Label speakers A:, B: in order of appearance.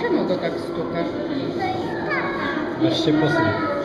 A: Czemu go tak stukasz?
B: Aż się posypie.